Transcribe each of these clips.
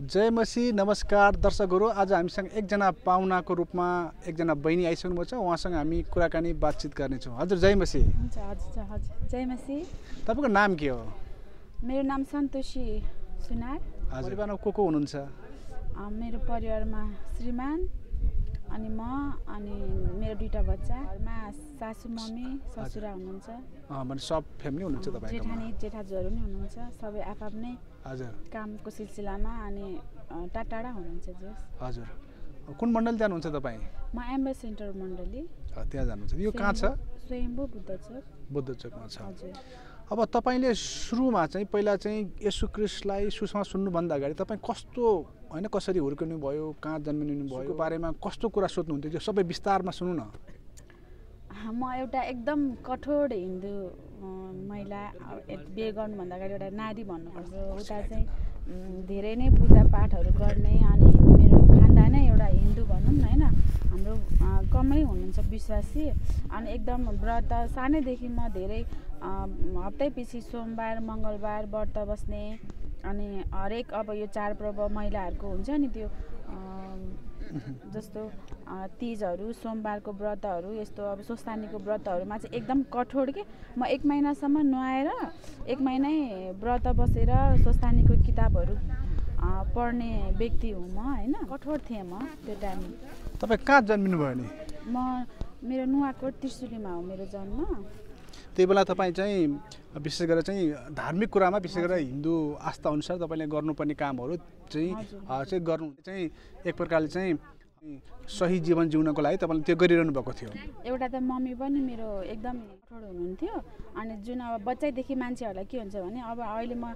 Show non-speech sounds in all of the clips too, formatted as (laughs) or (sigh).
जय मसी नमस्कार दर्शकहरू। आज हामीसँग एकजना पाहुनाको रूपमा एकजना बहिनी आइसक्नुभएको छ। उहाँसँग हामी कुराकानी बातचित गर्नेछौँ। हजुर जय मसी। जय मसी। तपाईँको नाम के हो? मेरो नाम सन्तोषी सुनार। हजुर। परिवारमा को को हुनुहुन्छ? मेरो परिवारमा श्रीमान अनि म अनि मेरो दुईवटा बच्चा। घरमा सासु मम्मी ससुरा हुनुहुन्छ। सब फ्यामिली हुनुहुन्छ जेठानी जेठाजुहरू पनि हुनुहुन्छ। सबै आफआफ्नै हजुर। कामको सिलसिलामा अनि टाढा टाढा हुनुहुन्छ जस। हजुर। कुन मण्डल जानुहुन्छ तपाईँ? म एम्बे सेन्टर मण्डली। अँ, त्यहाँ जानुहुन्छ। यो कहाँ छ? स्वयम्भू- बुद्ध चोक बुद्ध चोकमा छ। हजुर। अब तपाईँले सुरुमा चाहिँ पहिला चाहिँ यसु क्रिस्टलाई सुसमा सुन्नुभन्दा अगाडि तपाईँ कस्तो होइन कसरी हुर्किनु भयो कहाँ जन्मिनु भयो बारेमा कस्तो कुरा सोध्नुहुन्थ्यो? त्यो सबै विस्तारमा सुन्नु न। म एउटा एकदम कठोर हिन्दू महिला बिहे गर्नुभन्दा अगाडि एउटा नारी भन्नुपर्छ। उता चाहिँ धेरै नै पूजापाठहरू गर्ने अनि मेरो खानदानै एउटा हिन्दू भनौँ न होइन? हाम्रो कमै हुनुहुन्छ विश्वासी। अनि एकदम व्रत सानैदेखि म धेरै अ, हप्तै पछि सोमबार मङ्गलबार व्रत बस्ने अनि हरेक अब यो चाडपर्व महिलाहरूको हुन्छ नि त्यो जस्तो तिजहरू सोमबारको व्रतहरू यस्तो अब स्वस्थानीको व्रतहरूमा चाहिँ एकदम कठोर के? म एक महिनासम्म नुहाएर एक महिनै व्रत बसेर स्वस्थानीको किताबहरू पढ्ने व्यक्ति हुँ म होइन? कठोर थिएँ म त्यो टाइम तपाईँ कहाँ जन्मिनु भयो नि म मेरो नुहाकोट त्रिशुलीमा हो मेरो जन्म। त्यही बेला तपाईँ चाहिँ विशेष गरेर चाहिँ धार्मिक कुरामा विशेष गरेर हिन्दू आस्था अनुसार तपाईँले गर्नुपर्ने कामहरू चाहिँ चाहिँ गर्नु चाहिँ एक प्रकारले चाहिँ सही जीवन जिउनको लागि तपाईँले त्यो गरिरहनु भएको थियो। एउटा त मम्मी पनि मेरो एकदम कठोर हुनुहुन्थ्यो। अनि जुन अब बच्चैदेखि मान्छेहरूलाई के हुन्छ भने अब अहिले म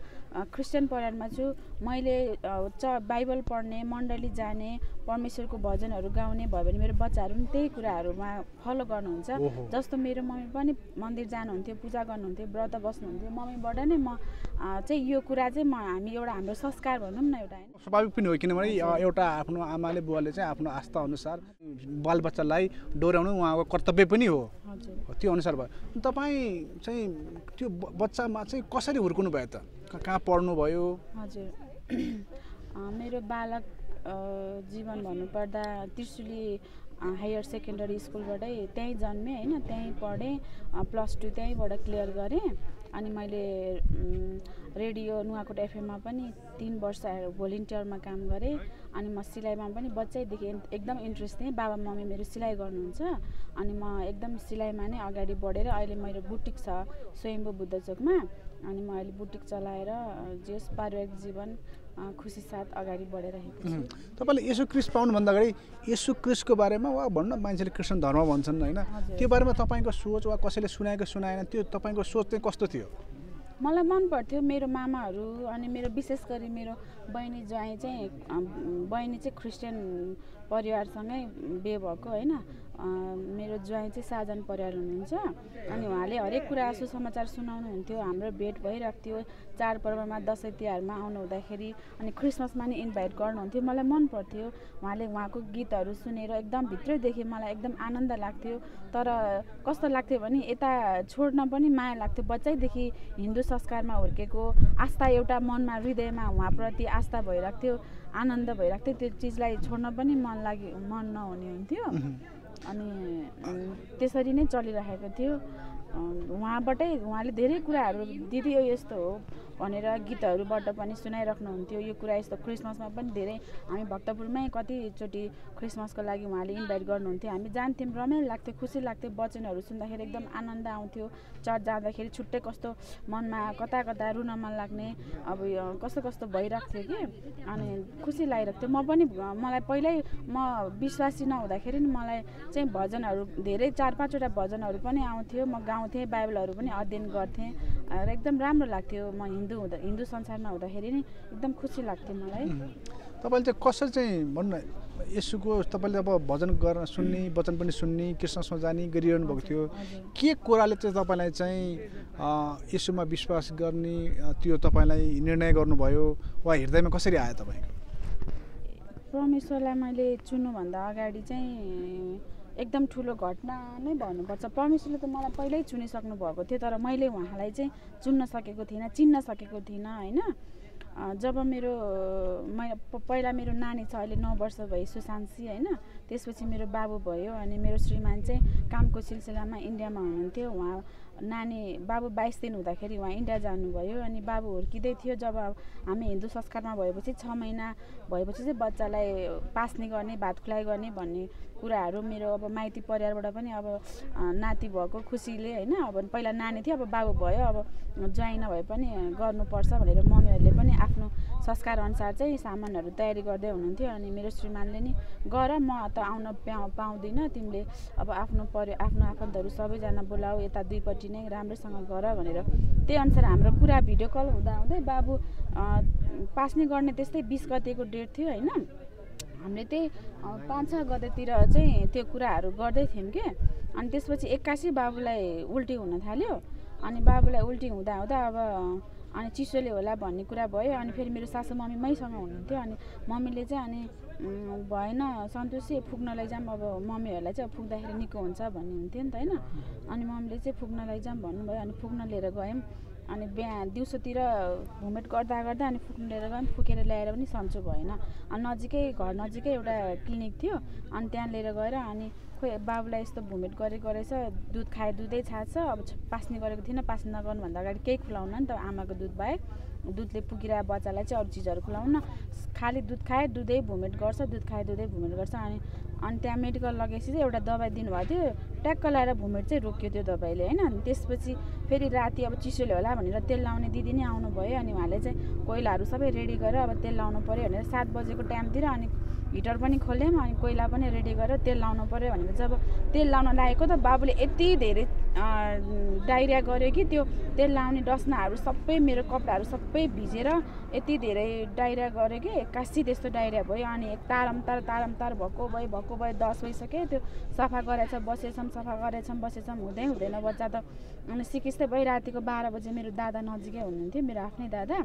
क्रिस्चियन परिवारमा छु। मैले च बाइबल पढ्ने मण्डली जाने परमेश्वरको भजनहरू गाउने भयो भने मेरो बच्चाहरू पनि त्यही कुराहरूमा फलो गर्नुहुन्छ। जस्तो मेरो मम्मी पनि मन्दिर जानुहुन्थ्यो पूजा गर्नुहुन्थ्यो व्रत बस्नुहुन्थ्यो मम्मीबाट नै म चाहिँ यो कुरा चाहिँ म हामी एउटा हाम्रो संस्कार भनौँ न एउटा होइन? स्वाभाविक पनि हो किनभने एउटा आफ्नो आमाले बुवाले चाहिँ आफ्नो आस्था अनुसार बालबच्चालाई डोर्याउनु उहाँको कर्तव्य पनि हो। त्यो अनुसार भयो। तपाईँ चाहिँ त्यो बच्चामा चाहिँ कसरी हुर्कुनु भयो त? कहाँ पढ्नुभयो हजुर। (clears throat) मेरो बालक जीवन भन्नुपर्दा त्रिशुली हायर सेकेन्डरी स्कुलबाटै त्यहीँ जन्मेँ होइन? त्यहीँ पढेँ प्लस टू त्यहीँबाट क्लियर गरेँ। अनि मैले रेडियो नुवाकोट एफएममा पनि तिन वर्ष भोलिन्टियरमा काम गरेँ। अनि म सिलाइमा पनि बच्चैदेखि एकदम इन्ट्रेस्ट थिएँ। बाबा मम्मी मेरो सिलाइ गर्नुहुन्छ। अनि म एकदम सिलाइमा नै अगाडि बढेर अहिले मेरो बुटिक छ स्वयम्भू बुद्ध चोकमा अनि म अहिले बुटिक चलाएर जेस पारिवारिक जीवन खुसी साथ अगाडि बढिरहेको छु। तपाईँले यसो क्रिस्ट पाउनुभन्दा अगाडि यसो क्रिस्टको बारेमा वा भन्न मान्छेले क्रिस्चियन धर्म भन्छन् होइन। त्यो बारेमा तपाईँको सोच वा कसैले सुनाएको सुनाएन त्यो तपाईँको सोच चाहिँ कस्तो थियो? मलाई मन पर्थ्यो मेरो मामाहरू अनि मेरो विशेष गरी मेरो बहिनी ज्वाइँ चाहिँ बहिनी चाहिँ क्रिस्चियन परिवारसँगै बिहे भएको होइन? मेरो ज्वाइँ चाहिँ साजन परिवार हुनुहुन्छ। अनि उहाँले हरेक कुरा सुसमाचार सुनाउनुहुन्थ्यो। हाम्रो भेट भइरहेको थियो। चाडपर्वमा दसैँ तिहारमा आउनु हुँदाखेरि अनि क्रिसमसमा नि इन्भाइट गर्नुहुन्थ्यो। मलाई मन पर्थ्यो। उहाँले उहाँको गीतहरू सुनेर एकदम भित्रैदेखि मलाई एकदम आनन्द लाग्थ्यो। तर कस्तो लाग्थ्यो भने यता छोड्न पनि माया लाग्थ्यो। बच्चैदेखि हिन्दू संस्कारमा हुर्केको आस्था एउटा मनमा हृदयमा उहाँप्रति आस्था भइरहेको थियो आनन्द भइरहेको थियो त्यो चिजलाई छोड्न पनि मन लागि मन नहुने हुन्थ्यो। अनि त्यसरी नै चलिरहेको थियो। उहाँबाटै उहाँले धेरै कुराहरू दिदी यो यस्तो हो भनेर गीतहरूबाट पनि सुनाइराख्नुहुन्थ्यो। यो कुरा यस्तो क्रिसमसमा पनि धेरै हामी भक्तपुरमै कतिचोटि क्रिसमसको लागि उहाँले इन्भाइट गर्नुहुन्थ्यो। हामी जान्थ्यौँ रमाइलो लाग्थ्यो खुसी लाग्थ्यो वचनहरू सुन्दाखेरि एकदम आनन्द आउँथ्यो। चर्च जाँदाखेरि छुट्टै कस्तो मनमा कता कता रुन मन लाग्ने अब कस्तो कस्तो भइरहेको थियो कि? अनि खुसी लागिरहेको थियो म पनि मलाई पहिल्यै म विश्वासी नहुँदाखेरि नि मलाई चाहिँ भजनहरू धेरै चार पाँचवटा भजनहरू पनि आउँथ्यो। म गाउँथेँ बाइबलहरू पनि अध्ययन गर्थेँ। र एकदम राम्रो लाग्थ्यो म हिन्दू हुँदा हिन्दू संसारमा हुँदाखेरि नि एकदम खुसी लाग्थ्यो मलाई। तपाईँले चाहिँ कसरी चाहिँ भन्नु न यसुको तपाईँले अब भजन गर्न सुन्ने वचन पनि सुन्ने क्रिसमसमा जाने गरिरहनु भएको थियो। के कुराले चाहिँ तपाईँलाई चाहिँ यसुमा विश्वास गर्ने त्यो तपाईँलाई निर्णय गर्नुभयो वा हृदयमा कसरी आयो तपाईँको? परमेश्वरलाई मैले चुन्नुभन्दा अगाडि चाहिँ एकदम ठुलो घटना नै भन्नुपर्छ। परमेश्वरले त मलाई पहिल्यै चुनिसक्नु भएको थियो तर मैले उहाँलाई चाहिँ चुन्न सकेको थिइनँ चिन्न सकेको थिइनँ होइन? जब मेरो मैले पहिला मेरो नानी छ अहिले नौ वर्ष भयो सुशान्ती होइन? त्यसपछि मेरो बाबु भयो अनि मेरो श्रीमान चाहिँ कामको सिलसिलामा इन्डियामा हुनुहुन्थ्यो। उहाँ नानी बाबु बाइस दिन हुँदाखेरि उहाँ इन्डिया जानुभयो अनि बाबु हुर्किँदै थियो जब हामी हिन्दू संस्कारमा भएपछि छ महिना भएपछि चाहिँ बच्चालाई पास्ने गर्ने भात खुलाइ गर्ने भन्ने कुराहरू मेरो अब माइती परिवारबाट पनि अब नाति भएको खुसीले होइन अब पहिला नानी थियो अब बाबु भयो अब ज्वाइँ नभए पनि गर्नुपर्छ भनेर मम्मीहरूले पनि आफ्नो संस्कार अनुसार चाहिँ सामानहरू तयारी गर्दै हुनुहुन्थ्यो अनि मेरो श्रीमानले नि गर म त आउन पाउ पाउँदिनँ। तिमीले अब आफ्नो परि आफ्नो आफन्तहरू सबैजना बोलाऊ यता दुईपट्टि नै राम्रैसँग गर भनेर। त्यही अनुसार हाम्रो पुरा भिडियो कल हुँदा हुँदै बाबु पास्ने गर्ने त्यस्तै बिस गतिको डेट थियो होइन। हामीले त्यही पाँच छ गतेतिर चाहिँ त्यो कुराहरू गर्दै थियौँ कि। अनि त्यसपछि एक्कासी बाबुलाई उल्टी हुन थाल्यो। अनि बाबुलाई उल्टी हुँदा हुँदा अब अनि चिसोले होला भन्ने कुरा भयो अनि फेरि मेरो सासु मम्मी मैसँग हुनुहुन्थ्यो अनि मम्मीले चाहिँ अनि भएन सन्तोषी फुक्न लैजाऊँ अब मम्मीहरूलाई चाहिँ फुक्दाखेरि निको हुन्छ भन्ने हुन्थ्यो नि त होइन। अनि मम्मीले चाहिँ फुक्न लैजाऊँ भन्नुभयो अनि फुक्न लिएर गयौँ। अनि बिहा दिउँसोतिर भुमेट गर्दा गर्दा अनि फुक्नु लिएर गयौँ। फुकेर ल्याएर पनि सन्चो भएन। अनि नजिकै घर नजिकै एउटा क्लिनिक थियो अनि त्यहाँ लिएर गएर अनि खोइ बाबुलाई यस्तो भुमेट गरेको रहेछ दुध खाए दुधै छाड्छ अब पास्ने गरेको थिएन पास्ने नगर्नुभन्दा अगाडि केही खुलाउन नि त आमाको दुध बाहेक दुधले पुगिरहेको बच्चालाई चाहिँ अरू चिजहरू खुलाउन। खालि दुध खाए दुधै भुमेट गर्छ दुध खाए दुधै भुमेट गर्छ अनि अनि त्यहाँ मेडिकल लगेपछि चाहिँ एउटा दबाई दिनुभएको थियो ट्याक्क लगाएर भुमेट चाहिँ रोक्यो त्यो दबाईले होइन? त्यसपछि फेरि राति अब चिसोले होला भनेर तेल लाउने दिदी नै आउनुभयो अनि उहाँले चाहिँ कोइलाहरू सबै रेडी गरेर अब तेल लाउनु पऱ्यो भनेर सात बजेको टाइमतिर अनि हिटर पनि खोल्यौँ अनि कोइला पनि रेडी गरेर तेल लाउनु पऱ्यो भनेर जब तेल लाउन लागेको त बाबुले यति धेरै डाइरिया गऱ्यो कि त्यो तेल लाउने डस्नाहरू सबै मेरो कपडाहरू सबै भिजेर यति धेरै डाइरिया गऱ्यो कि एक्कासी त्यस्तो डाइरिया भयो अनि तारम तार तारम तार भएको भयो भएको भयो दस भइसक्यो। त्यो सफा गरेछ बसेछौँ सफा गरेछौँ बसेछौँ हुँदै हुँदैन बच्चा त। अनि सिकिस्तै भयो रातिको बाह्र बजे मेरो दादा नजिकै हुनुहुन्थ्यो मेरो आफ्नै दादा।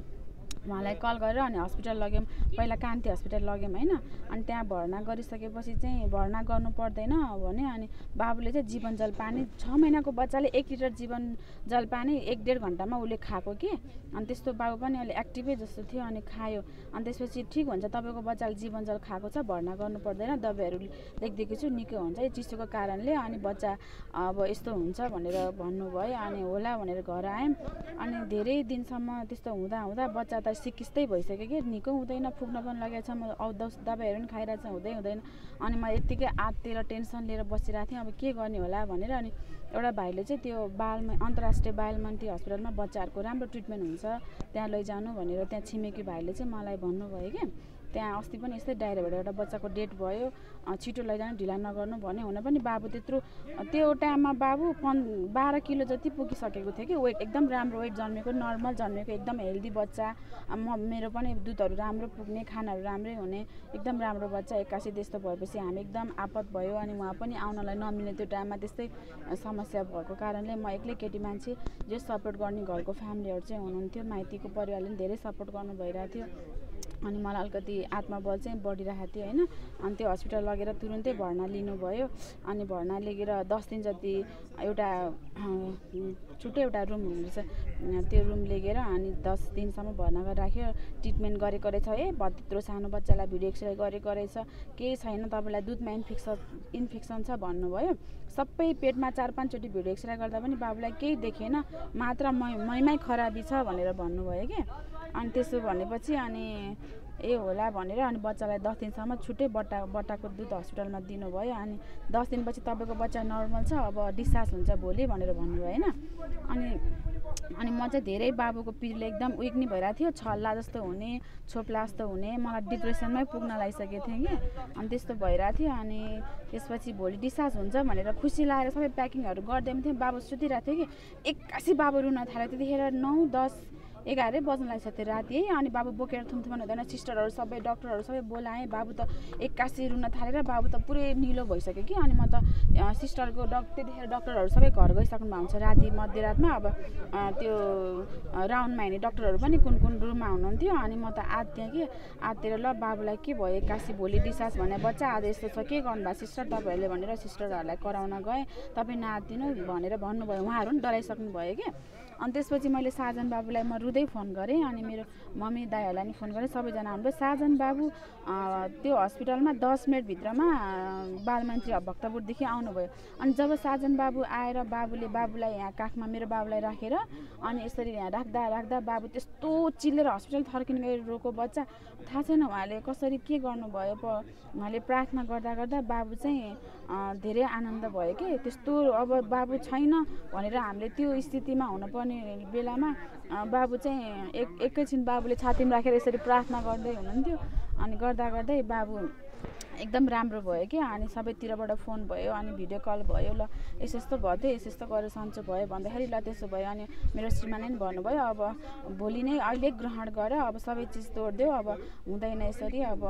उहाँलाई कल गरेर अनि हस्पिटल लग्यौँ। पहिला कान्ति हस्पिटल लग्यौँ होइन। अनि त्यहाँ भर्ना गरिसकेपछि चाहिँ भर्ना गर्नु पर्दैन भने अनि बाबुले चाहिँ जीवन जल पानी छ महिनाको बच्चाले एक लिटर जीवन जल पानी एक डेढ घन्टामा उसले खाएको कि? अनि त्यस्तो बाबु पनि अहिले एक्टिभै जस्तो थियो अनि खायो। अनि त्यसपछि ठिक हुन्छ तपाईँको बच्चाले जीवन जल खाएको छ भर्ना गर्नु पर्दैन। दबाईहरू लेखिदिएको छु निकै हुन्छ। यो चिसोको कारणले अनि बच्चा अब यस्तो हुन्छ भनेर भन्नुभयो। अनि होला भनेर घर आयौँ। अनि धेरै दिनसम्म त्यस्तो हुँदा हुँदा बच्चा त सिकिस्तै भइसक्यो कि? निको हुँदैन फुक्न पनि लागेको छ। म औ दबाईहरू पनि खाइरहेको छ हुँदै हुँदैन। अनि म यत्तिकै आत्तिएर टेन्सन लिएर बसिरहेको थिएँ। अब के गर्ने होला भनेर अनि एउटा भाइले चाहिँ त्यो बालमा अन्तर्राष्ट्रिय बालमन्टी हस्पिटलमा बच्चाहरूको राम्रो ट्रिटमेन्ट हुन्छ त्यहाँ लैजानु भनेर त्यहाँ छिमेकी भाइले चाहिँ मलाई भन्नुभयो कि त्यहाँ अस्ति पनि यस्तै डाइरियाबाट एउटा बच्चाको डेट भयो। छिटो लैजानु ढिला नगर्नु भन्यो हुन पनि बाबु त्यत्रो त्यो टाइममा बाबु पन् बाह्र किलो जति पुगिसकेको थियो कि वेट एकदम राम्रो वेट जन्मेको नर्मल जन्मेको एकदम हेल्दी बच्चा। म मेरो पनि दुधहरू राम्रो पुग्ने खानाहरू राम्रै हुने एकदम राम्रो बच्चा एक्कासी त्यस्तो भएपछि हामी एकदम आपत भयो अनि उहाँ पनि आउनलाई नमिल्ने त्यो टाइममा त्यस्तै समस्या भएको कारणले म एक्लै केटी मान्छे जे सपोर्ट गर्ने घरको फ्यामिलीहरू चाहिँ हुनुहुन्थ्यो माइतीको परिवारले पनि धेरै सपोर्ट गर्नु भइरहेको थियो। अनि मलाई अलिकति आत्मबल चाहिँ बढिरहेको थियो होइन। अनि त्यो हस्पिटल लगेर तुरुन्तै भर्ना लिनुभयो। अनि भर्ना लिएर दस दिन जति एउटा छुट्टै एउटा रुम हुँदोरहेछ त्यो रुम लिएर अनि दस दिनसम्म भर्ना गरेर राख्यो ट्रिटमेन्ट गरेको रहेछ है। त्यत्रो सानो बच्चालाई भिडियो एक्सरे गरेको रहेछ। केही छैन तपाईँलाई दुधमा इन्फेक्सन इन्फेक्सन छ भन्नुभयो। सबै पेटमा चार पाँचचोटि भिडियो एक्सरे गर्दा पनि बाबुलाई केही देखेन। मात्र मै मैमै खराबी छ भनेर भन्नुभयो कि अनि त्यसो भनेपछि अनि ए होला भनेर अनि बच्चालाई दस दिनसम्म छुट्टै बट्टा बट्टाको दुध हस्पिटलमा दिनुभयो। अनि दस दिनपछि तपाईँको बच्चा नर्मल छ अब डिस्चार्ज हुन्छ भोलि भनेर भन्नुभयो होइन? अनि अनि म चाहिँ धेरै बाबुको पिरले एकदम विक नि भइरहेको थियो। छल्ला जस्तो हुने छोप्ला जस्तो हुने मलाई डिप्रेसनमै पुग्न लागिसकेको थिएँ कि। अनि त्यस्तो भइरहेको थियो। अनि त्यसपछि भोलि डिस्चार्ज हुन्छ भनेर खुसी लागेर सबै प्याकिङहरू गर्दै पनि थिएँ। बाबु सुतिरहेको थियो कि। एक्कासी बाबु रुन थाल्यो। त्यतिखेर नौ दस एघारै बज्न लाग्छ राति है। अनि बाबु बोकेर थुम्थुमाउनु हुँदैन सिस्टरहरू सबै डक्टरहरू सबै बोलाएँ। बाबु त एक्कासी रुन थालेर बाबु त पुरै निलो भइसक्यो कि। अनि म त सिस्टरको डक त्यतिखेर डक्टरहरू सबै घर गइसक्नु भएको हुन्छ राति मध्यरातमा। अब त्यो राउन्डमा हिँड्ने डक्टरहरू पनि कुन कुन रुममा हुनुहुन्थ्यो। अनि म त आत्थेँ कि आत्तेर ल बाबुलाई के भयो एक्कासी भोलि डिसास भने बच्चा आज यस्तो छ के गर्नुभयो सिस्टर तपाईँहरूले भनेर सिस्टरहरूलाई कराउन गएँ। तपाईँ नआत्तिनु भनेर भन्नुभयो। उहाँहरू पनि डराइसक्नु भयो कि। अनि त्यसपछि मैले साजन बाबुलाई म रुँदै फोन गरेँ अनि मेरो मम्मी दाईहरूलाई नि फोन गरेँ। सबैजना आउनुभयो साजन बाबु त्यो हस्पिटलमा दस मिनटभित्रमा बालमन्त्री भक्तपुरदेखि आउनुभयो। अनि जब साजन बाबु आएर बाबुले बाबुलाई यहाँ काखमा मेरो बाबुलाई राखेर अनि यसरी यहाँ राख्दा राख्दा बाबु त्यस्तो चिल्लेर हस्पिटल थर्किनु गएर रोको बच्चा। थाहा छैन उहाँले कसरी के गर्नुभयो प उहाँले प्रार्थना गर्दा गर्दा बाबु चाहिँ धेरै आनन्द भयो कि? त्यस्तो अब बाबु छैन भनेर हामीले त्यो स्थितिमा हुनुपर्ने बेलामा बाबु चाहिँ एक एकैछिन बाबुले छातीमा राखेर यसरी प्रार्थना गर्दै हुनुहुन्थ्यो। अनि गर्दा गर्दै बाबु एकदम राम्रो भयो कि? अनि सबैतिरबाट फोन भयो अनि भिडियो कल भयो ल यस्तो यस्तो भयो थियो यस्तो यस्तो गरेर सन्चो भयो भन्दाखेरि ल त्यसो भयो। अनि मेरो श्रीमानले पनि भन्नुभयो अब भोलि नै अहिले ग्रहण गर अब सबै चिज तोडिदियो अब हुँदैन यसरी अब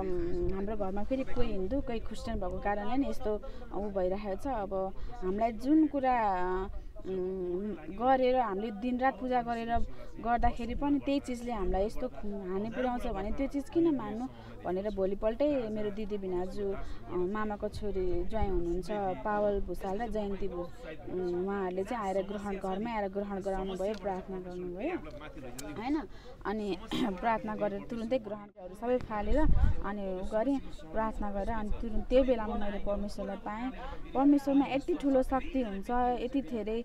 हाम्रो घरमा फेरि कोही हिन्दू कोही क्रिस्चियन भएको कारणले नि यस्तो ऊ भइरहेको छ। अब हामीलाई जुन कुरा गरेर हामीले दिनरात पूजा गरेर गर्दाखेरि पनि त्यही चिजले हामीलाई यस्तो हानि पुर्याउँछ भने त्यो चिज किन मान्नु भनेर भोलिपल्टै मेरो दिदी भिनाजु मामाको छोरी ज्वाइँ हुनुहुन्छ पावल भुषाल र जयन्ती भु उहाँहरूले चाहिँ आएर ग्रहण घरमै आएर ग्रहण गराउनु भयो प्रार्थना गर्नुभयो। होइन? अनि (clears throat) प्रार्थना गरेर तुरुन्तै ग्रहणहरू सबै फालेर अनि गरेँ। प्रार्थना गरेर अनि तुरुन्त त्यो बेलामा मैले परमेश्वरलाई पाएँ। परमेश्वरमा यति ठुलो शक्ति हुन्छ यति धेरै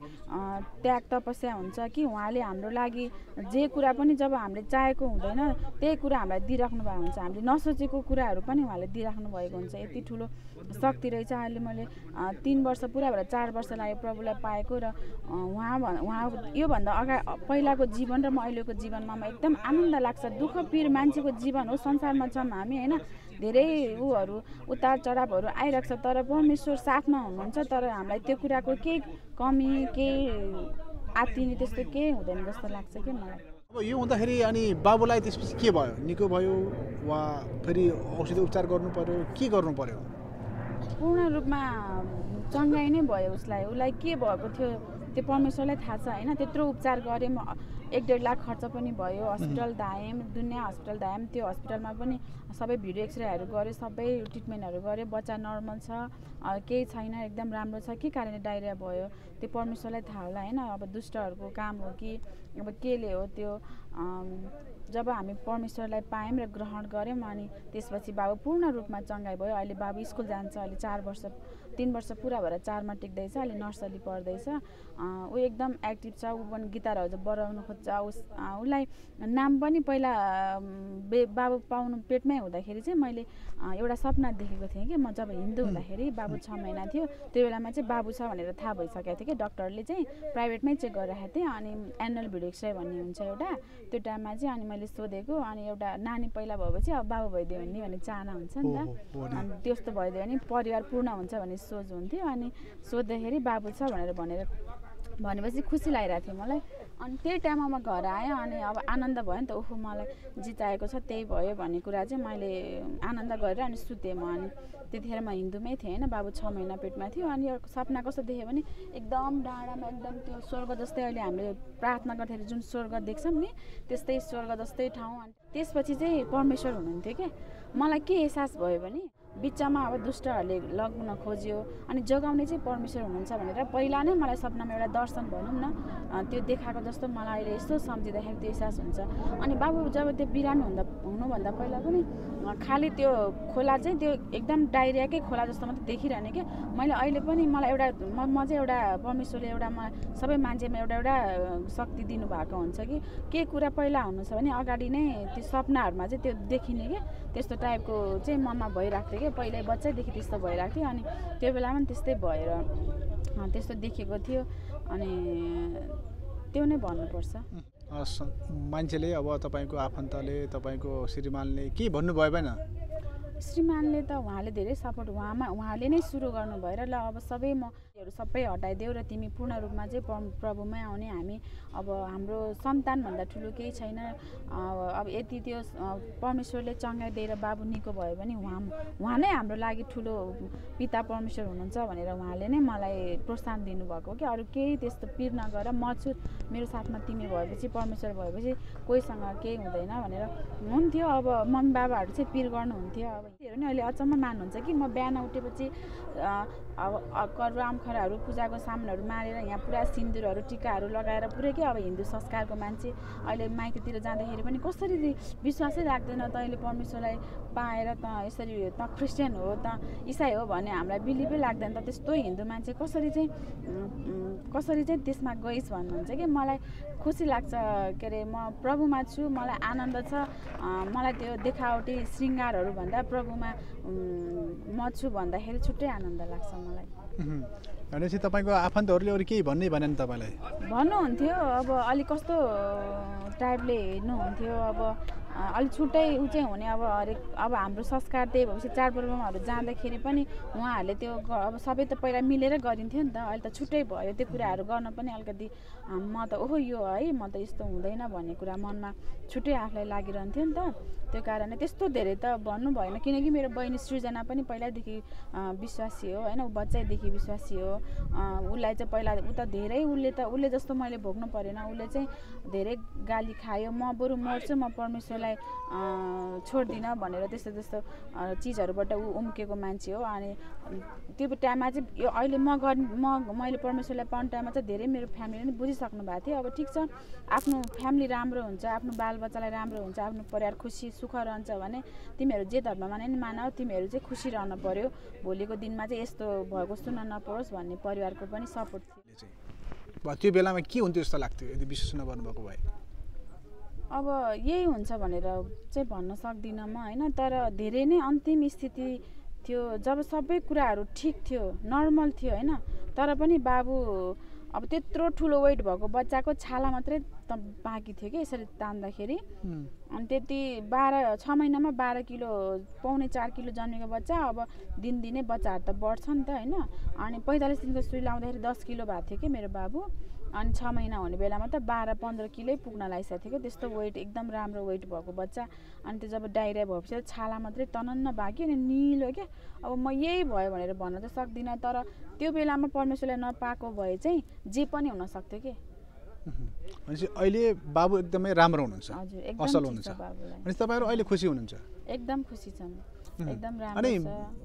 त्याग तपस्या हुन्छ कि उहाँले हाम्रो लागि जे कुरा पनि जब हामीले चाहेको हुँदैन त्यही कुरा हामीलाई दिइराख्नु भएको हुन्छ। हामीले नसोचेको कुराहरू पनि उहाँले दिइराख्नु भएको हुन्छ। यति ठुलो शक्ति रहेछ। अहिले मैले तिन वर्ष पुरा भएर चार वर्ष लाग्यो प्रभुलाई पाएको र उहाँ उहाँ योभन्दा अगाडि पहिलाको जीवन र म अहिलेको जीवनमा म एकदम आनन्द लाग्छ। दुःख पिर मान्छेको जीवन हो संसारमा छौँ हामी होइन? धेरै ऊहरू उतार चढावहरू आइरहेको छ तर परमेश्वर साथमा हुनुहुन्छ तर हामीलाई त्यो कुराको केही कमी केही आत्तिने त्यस्तो केही हुँदैन जस्तो लाग्छ कि मलाई? अब यो हुँदाखेरि अनि बाबुलाई त्यसपछि के भयो? निको भयो वा फेरि औषधि उपचार गर्नु पर्यो? के गर्नु पर्यो? पूर्ण रूपमा चङ्गाइ नै भयो उसलाई। उसलाई के भएको थियो त्यो परमेश्वरलाई थाहा छ होइन। त्यत्रो उपचार गऱ्यौँ एक डेढ लाख खर्च पनि भयो। हस्पिटल धायौँ दुनियाँ हस्पिटल धायौँ त्यो हस्पिटलमा पनि सबै भिडियो एक्सरेहरू गऱ्यो सबै ट्रिटमेन्टहरू गऱ्यो बच्चा नर्मल छ केही छैन एकदम राम्रो छ। के कारणले डाइरिया भयो? त्यो परमेश्वरलाई थाहा होला होइन। अब दुष्टहरूको काम हो कि? अब केले हो त्यो? जब हामी परमेश्वरलाई पायौँ र ग्रहण गऱ्यौँ अनि त्यसपछि बाबु पूर्ण रूपमा चङ्गाइ भयो अहिले बाबु स्कुल जान्छ अहिले चार वर्ष तिन वर्ष पुरा भएर चारमा टिक्दैछ अहिले नर्सरी पढ्दैछ। ऊ एकदम एक्टिभ छ ऊ पनि गिटारहरू बढाउनु खोज्छ। उस उसलाई नाम पनि पहिला बे बाबु पाउनु पेटमै हुँदाखेरि चाहिँ मैले एउटा सपना देखेको थिएँ कि म जब हिन्दू हुँदाखेरि बाबु छ महिना थियो त्यो बेलामा चाहिँ बाबु छ भनेर थाहा भइसकेको थियो कि डक्टरले चाहिँ प्राइभेटमै चेक गरिरहेको थिएँ अनि एनुअल भिडियो एक्सरे भन्ने हुन्छ एउटा त्यो टाइममा चाहिँ अनि मैले सोधेको अनि एउटा नानी पहिला भएपछि अब बाबु भइदियो भने भन्ने चाहना हुन्छ नि त। अनि त्यस्तो भइदियो भने परिवार पूर्ण हुन्छ भन्ने सोच हुन्थ्यो अनि सोद्धाखेरि बाबु छ भनेर भनेर भनेपछि खुसी लागिरहेको थियो मलाई। अनि त्यही टाइममा म घर आएँ अनि अब आनन्द भयो नि त। ओहो मलाई जिताएको छ त्यही भयो भन्ने कुरा चाहिँ मैले आनन्द गरेर अनि सुतेँ म अनि। त्यतिखेर म हिन्दूमै थिएँ होइन बाबु छ महिना पेटमा थियो अनि सपना कस्तो देखेँ भने एकदम डाँडामा एकदम त्यो स्वर्ग जस्तै अहिले हामीले प्रार्थना गर्दाखेरि जुन स्वर्ग देख्छौँ नि त्यस्तै स्वर्ग जस्तै ठाउँ अनि त्यसपछि चाहिँ परमेश्वर हुनुहुन्थ्यो कि मलाई के एहसास भयो भने बिचमा अब दुष्टहरूले लग्न खोज्यो अनि जगाउने चाहिँ परमेश्वर हुनुहुन्छ भनेर पहिला नै मलाई सपनामा एउटा दर्शन भनौँ न त्यो देखाएको जस्तो मलाई अहिले यस्तो सम्झिँदाखेरि त्यो एहसास हुन्छ। अनि बाबु जब त्यो बिरामी हुँदा हुनुभन्दा पहिला पनि खालि त्यो खोला चाहिँ त्यो एकदम डाइरियाकै खोला जस्तो मात्रै देखिरहने कि? मैले अहिले पनि मलाई एउटा म चाहिँ एउटा परमेश्वरले एउटा म सबै मान्छेमा एउटा एउटा शक्ति दिनुभएको हुन्छ कि? के कुरा पहिला हुनु छ भने अगाडि नै त्यो सपनाहरूमा चाहिँ त्यो देखिने कि? त्यस्तो टाइपको चाहिँ मनमा भइरहेको थियो कि? पहिल्यै बच्चैदेखि त्यस्तो भइरहेको थियो अनि त्यो बेलामा पनि त्यस्तै भएर त्यस्तो देखेको थियो अनि त्यो नै भन्नुपर्छ। मान्छेले अब तपाईँको आफन्तले तपाईँको श्रीमानले के भन्नुभयो भएन? श्रीमानले त उहाँले धेरै सपोर्ट उहाँमा उहाँले नै सुरु गर्नु भएर ल अब सबै म हरू सबै हटाइदेऊ र तिमी पूर्ण रूपमा चाहिँ प्रभुमै आउने। हामी अब हाम्रो सन्तानभन्दा ठुलो केही छैन। अब यति त्यो परमेश्वरले चङ्गाइदिएर बाबु निको भयो भने उहाँ उहाँ नै हाम्रो लागि ठुलो पिता परमेश्वर हुनुहुन्छ भनेर उहाँले नै मलाई प्रोत्साहन दिनुभएको कि। अरू केही त्यस्तो पिर नगर। म छु मेरो साथमा तिमी भएपछि परमेश्वर भएपछि कोहीसँग केही हुँदैन भनेर। हुन्थ्यो अब मम्मी बाबाहरू चाहिँ पिर गर्नुहुन्थ्यो। अब हेर्नु नि अहिले अचम्म मान्नुहुन्छ कि। म बिहान उठेपछि अब करुआम पोखराहरू पूजाको सामानहरू मारेर यहाँ पुरा सिन्दुरहरू टिकाहरू लगाएर पुरै के अब हिन्दू संस्कारको मान्छे। अहिले माइतीतिर जाँदाखेरि पनि कसरी विश्वासै लाग्दैन तैँले परमेश्वरलाई पाएर त यसरी त क्रिस्चियन हो त इसाई हो भन्ने हामीलाई बिलिभै लाग्दैन त। त्यस्तो हिन्दू मान्छे कसरी चाहिँ कसरी चाहिँ त्यसमा गइस् भन्नुहुन्छ कि? मलाई खुसी लाग्छ के अरे म प्रभुमा छु मलाई आनन्द छ। मलाई त्यो देखावटी श्रृङ्गारहरू भन्दा प्रभुमा म छु भन्दाखेरि छुट्टै आनन्द लाग्छ मलाई। भनेपछि तपाईँको आफन्तहरूले अरू केही भन्ने भनेन तपाईँलाई? भन्नुहुन्थ्यो अब अलिक कस्तो टाइपले हेर्नुहुन्थ्यो अब अलिक छुट्टै ऊ चाहिँ हुने अब हरेक अब हाम्रो संस्कार त्यही भएपछि चाडपर्वमाहरू जाँदाखेरि पनि उहाँहरूले त्यो अब सबै त पहिला मिलेर गरिन्थ्यो नि त अहिले त छुट्टै भयो त्यो कुराहरू गर्न पनि अलिकति म त ओहो यो है म त यस्तो हुँदैन भन्ने कुरा मनमा छुट्टै आफूलाई लागिरहन्थ्यो नि त। त्यो कारणले त्यस्तो धेरै त भन्नु भएन किनकि मेरो बहिनी सृजना पनि पहिल्यैदेखि विश्वासी हो होइन ऊ बच्चैदेखि विश्वासी हो। उसलाई चाहिँ पहिला ऊ त धेरै उसले त उसले जस्तो मैले भोग्नु परेन उसले चाहिँ धेरै गाली खायो म बरु मर्छु म परमेश्वरलाई छोड्दिनँ भनेर त्यस्तो त्यस्तो चिजहरूबाट ऊ उम्केको मान्छे हो। अनि त्यो टाइममा चाहिँ यो अहिले म गर् म मैले परमेश्वरलाई पाउने टाइममा चाहिँ धेरै मेरो फ्यामिलीले पनि बुझिसक्नु भएको थियो। अब ठिक छ आफ्नो फ्यामिली राम्रो हुन्छ आफ्नो बालबच्चालाई राम्रो हुन्छ आफ्नो परिवार खुसी सुख रहन्छ भने तिमीहरू जे धर्म माने नि मान तिमीहरू चाहिँ खुसी रहनु पऱ्यो भोलिको दिनमा चाहिँ यस्तो भएको सुन्न नपरोस् भन्ने परिवारको पनि सपोर्ट थियो। त्यो बेलामा के हुन्थ्यो जस्तो लाग्थ्यो? यदि विश्वास नगर्नुभएको भए। अब यही हुन्छ भनेर चाहिँ भन्न सक्दिनँ म होइन? तर धेरै नै अन्तिम स्थिति थियो जब सबै कुराहरू ठिक थियो नर्मल थियो होइन? तर पनि बाबु अब त्यत्रो ठुलो वेट भएको बच्चाको छाला मात्रै त बाँकी थियो कि यसरी तान्दाखेरि। अनि त्यति बाह्र छ महिनामा बाह्र किलो पाउने चार किलो जन्मेको बच्चा अब दिनदिनै बच्चाहरू त बढ्छ नि त होइन? अनि पैँतालिस दिनको सुई लाउँदाखेरि दस किलो भएको थियो कि मेरो बाबु। अनि छ महिना हुने बेलामा त बाह्र पन्ध्र किलै पुग्न लागिसकेको थियो कि। त्यस्तो वेट एकदम राम्रो वेट भएको बच्चा। अनि त्यो जब डाइरिया भएपछि छाला मात्रै तनन्न बाँकी अनि निलो क्या। अब म यही भयो भनेर भन्न चाहिँ सक्दिनँ तर त्यो बेलामा परमेश्वरलाई नपाएको भए चाहिँ जे पनि हुनसक्थ्यो कि। (laughs) भनेपछि अहिले बाबु एकदमै राम्रो हुनुहुन्छ। असल हुनुहुन्छ। भनेपछि तपाईँहरू अहिले खुसी हुनुहुन्छ? एकदम खुसी छन्। (laughs) एकदम राम्रो अनि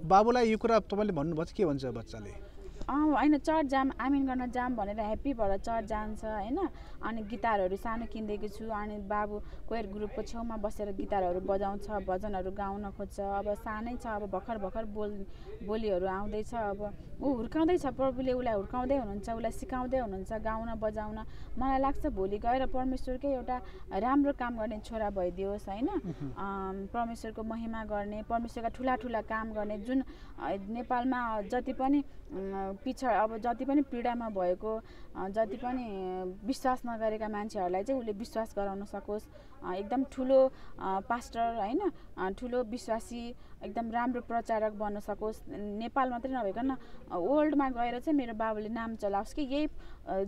बाबुलाई यो कुरा तपाईँले भन्नुभयो के भन्छ बच्चाले? होइन चर्च जाम आमिन गर्न जाम भनेर ह्याप्पी भएर चर्च जान्छ होइन? अनि गिटारहरू सानो किनिदिएको छु अनि बाबु कोयर ग्रुपको छेउमा बसेर गिटारहरू बजाउँछ भजनहरू गाउन खोज्छ। अब सानै छ अब भर्खर भर्खर बोल बोलीहरू आउँदैछ अब ऊ हुर्काउँदैछ प्रभुले उसलाई हुर्काउँदै हुनुहुन्छ उसलाई सिकाउँदै हुनुहुन्छ गाउन बजाउन। मलाई लाग्छ भोलि गएर परमेश्वरकै एउटा राम्रो काम गर्ने छोरा भइदियोस् होइन? परमेश्वरको महिमा गर्ने परमेश्वरका ठुला ठुला काम गर्ने जुन नेपालमा जति पनि पिछड अब जति पनि पीडामा भएको जति पनि विश्वास नगरेका मान्छेहरूलाई चाहिँ उसले विश्वास गराउन सकोस्। एकदम ठुलो पास्टर होइन ठुलो विश्वासी एकदम राम्रो प्रचारक बन्न सकोस्। नेपाल मात्रै नभइकन वर्ल्डमा गएर चाहिँ मेरो बाबुले नाम चलाओस् कि यही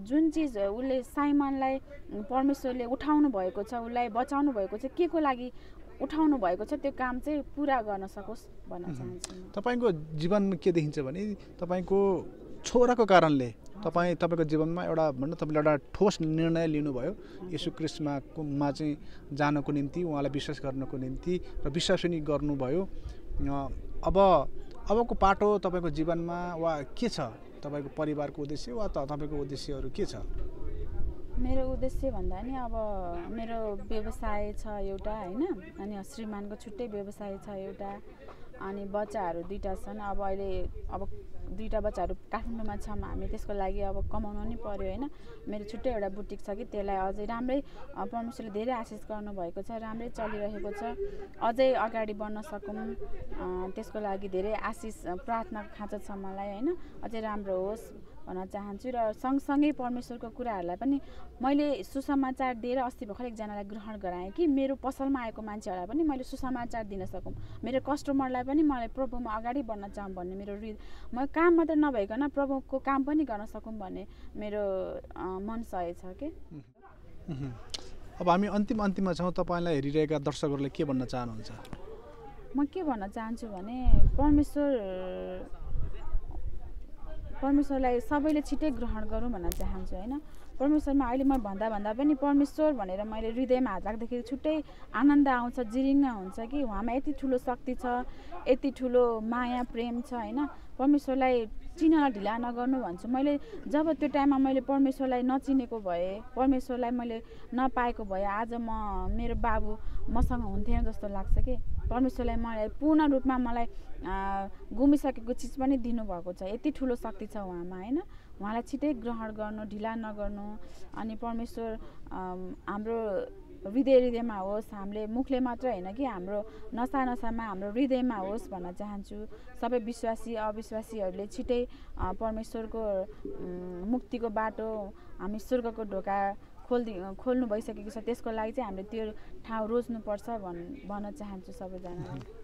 जुन चिज उसले साइमनलाई परमेश्वरले उठाउनु भएको छ उसलाई बचाउनु भएको छ के को लागि उठाउनु भएको छ त्यो काम चाहिँ पुरा गर्न सकोस् भन्न चाहन्छु तपाईँको जीवनमा के देखिन्छ भने तपाईँको छोराको कारणले तपाईँ तपाईँको जीवनमा एउटा भनौँ तपाईँले एउटा ठोस निर्णय लिनुभयो। यसु क्रिस्टमा मा चाहिँ जानको निम्ति उहाँलाई विश्वास गर्नको निम्ति र विश्वास पनि गर्नुभयो। अब अबको पाटो तपाईँको जीवनमा वा के छ? तपाईँको परिवारको उद्देश्य वा त तपाईँको उद्देश्यहरू के छ? मेरो उद्देश्य भन्दा नि अब मेरो व्यवसाय छ एउटा होइन? अनि श्रीमानको छुट्टै व्यवसाय छ एउटा अनि बच्चाहरू दुइटा छन्। अब अहिले अब दुइटा बच्चाहरू काठमाडौँमा छौँ हामी त्यसको लागि अब कमाउनु नि पऱ्यो होइन? मेरो छुट्टै एउटा बुटिक छ कि त्यसलाई अझै राम्रै परमेश्वरले धेरै आशिष गर्नुभएको छ राम्रै चलिरहेको छ। अझै अगाडि बढ्न सकौँ त्यसको लागि धेरै आशिष प्रार्थना खाँचो छ मलाई होइन? अझै राम्रो होस्। भन्न चाहन्छु र सँगसँगै परमेश्वरको कुराहरूलाई पनि मैले सुसमाचार दिएर अस्ति भर्खर एकजनालाई ग्रहण गराएँ कि मेरो पसलमा आएको मान्छेहरूलाई पनि मैले सुसमाचार दिन सकौँ। मेरो कस्टमरलाई पनि मलाई प्रभुमा अगाडि बढ्न चाहँ भन्ने मेरो हृदय म काम मात्र नभइकन प्रभुको काम पनि गर्न सकौँ भन्ने मेरो मन सहे छ कि? अब हामी अन्तिम अन्तिममा छौँ। तपाईँलाई हेरिरहेका दर्शकहरूले के भन्न चाहनुहुन्छ? म के भन्न चाहन्छु भने परमेश्वर परमेश्वरलाई सबैले छिट्टै ग्रहण गरौँ भन्न चाहन्छु होइन? परमेश्वरमा अहिले म भन्दा भन्दा पनि परमेश्वर भनेर मैले हृदयमा हात राख्दाखेरि छुट्टै आनन्द आउँछ जिरिङ्ग हुन्छ कि उहाँमा यति ठुलो शक्ति छ यति ठुलो माया प्रेम छ होइन? परमेश्वरलाई चिन्न ढिला नगर्नु भन्छु। मैले जब त्यो टाइममा मैले परमेश्वरलाई नचिनेको भए परमेश्वरलाई मैले नपाएको भए आज म मेरो बाबु मसँग हुन्थेन जस्तो लाग्छ कि? परमेश्वरलाई मलाई पूर्ण रूपमा मलाई गुमिसकेको चिज पनि दिनुभएको छ। यति ठुलो शक्ति छ उहाँमा होइन? उहाँलाई छिटै ग्रहण गर्नु ढिला नगर्नु अनि परमेश्वर हाम्रो हृदय हृदयमा होस् हामीले मुखले मात्र होइन कि हाम्रो नसा नसामा हाम्रो हृदयमा होस् भन्न चाहन्छु। सबै विश्वासी अविश्वासीहरूले छिटै परमेश्वरको मुक्तिको बाटो हामी स्वर्गको ढोका खोलिदि खोल्नु भइसकेको छ। त्यसको लागि चाहिँ हामीले त्यो ठाउँ रोज्नुपर्छ भन् भन्न चाहन्छु सबैजनालाई।